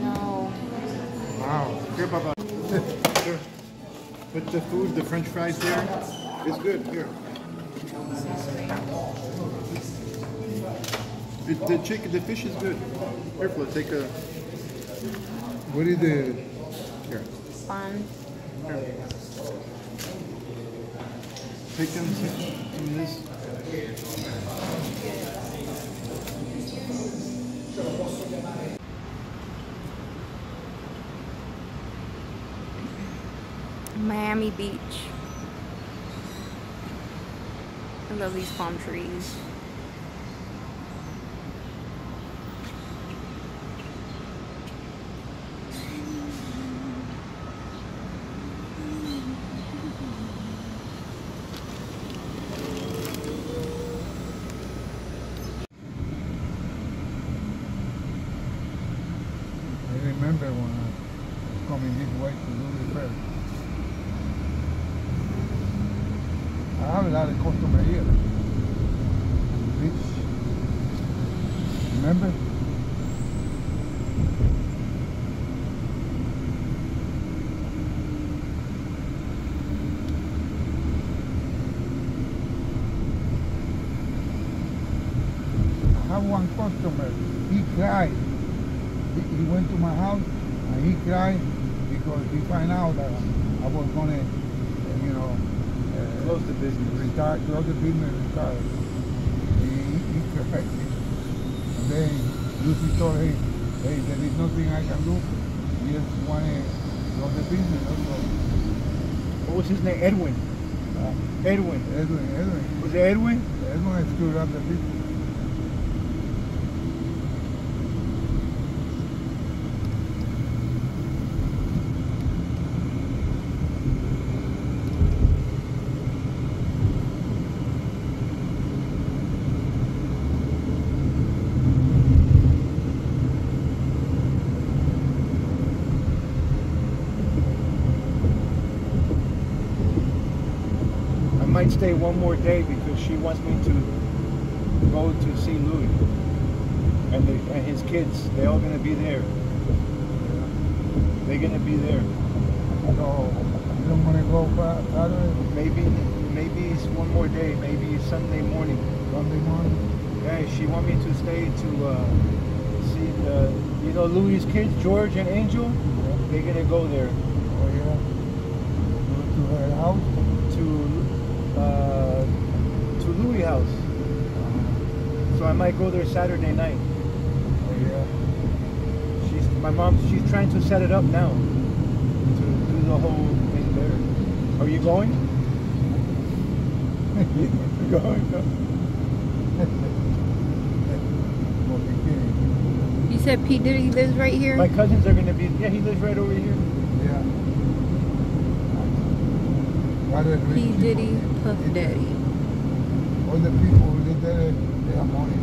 No. Wow. Here. Put the food, the french fries there. It's good. Here. It, the chicken, the fish is good. Careful, take a. What is the. Here. Fun. Here. Take them this. Miami Beach. I love these palm trees. I remember when I was coming this way to do the fair. I have a lot of customer here. Beach. Remember? I have one customer. He cried he, he went to my house and he cried because he found out that I was gonna, you know, uh, Close the business. retire, close the business, retire. He, he, he cried. And then Lucy told him, hey, there is nothing I can do. He just wanna close the business. All. What was his name? Edwin. Uh, Edwin. Edwin, Edwin, Was it Edwin? Edwin screwed up the business. I might stay one more day because she wants me to go to see Louis and, the, and his kids. They're all gonna be there. They're gonna be there. So you don't wanna go Fri- Saturday, Maybe, maybe it's one more day. Maybe Sunday morning. Sunday morning? Yeah, she want me to stay to uh, see the, you know, Louis' kids, George and Angel. They're gonna go there Oh yeah. Go to her house. to uh, to Louis' house. So I might go there Saturday night. Oh yeah. She's my mom. She's trying to set it up now to do the whole thing there. Are you going? You're going? Must be kidding. You said P. Diddy lives right here? My cousins are gonna be. Yeah, he lives right over here. Yeah. Why P. Diddy, Puff? Daddy. All the people de, de amores.